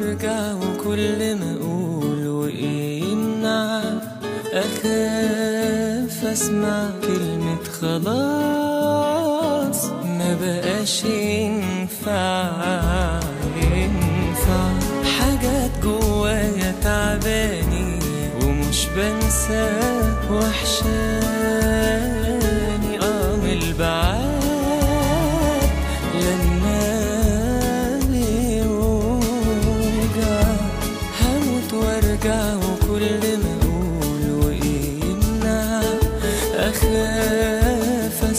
وارجع وكل ما أقول وايه يمنع أخاف أسمع كلمة خلاص ما بقاش ينفع ينفع. حاجات جوايا تعباني ومش بنسى وحشاني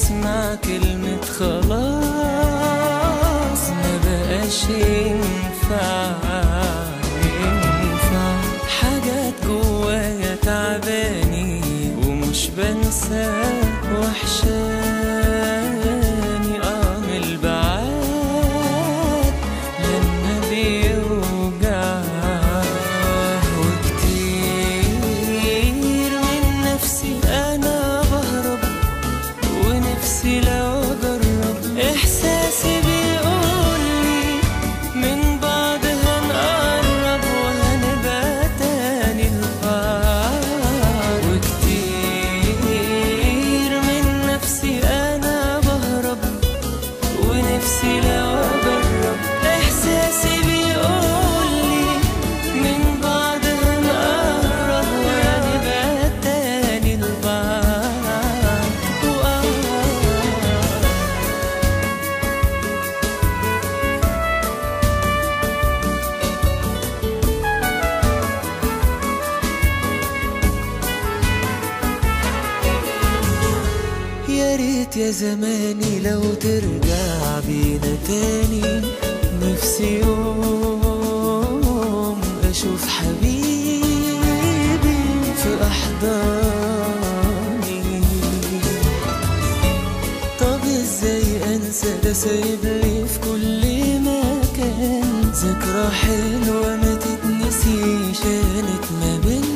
اسمع كلمة خلاص ما بقاش ينفع ينفع. حاجات جوايا تعباني ومش بنسى وحشاني ونفسي لو اجرب إحساسي بيقولي من بعد هنقرب وهنبقى تاني لبعض وكتير من نفسي أنا بهرب ونفسي لو ريت يا زماني لو ترجع بينا تاني. نفسي يوم أشوف حبيبي في أحضاني. طب إزاي أنسى ده سايب لي في كل مكان؟ ذكرى حلوة ما تتنسيش كانت ما بينا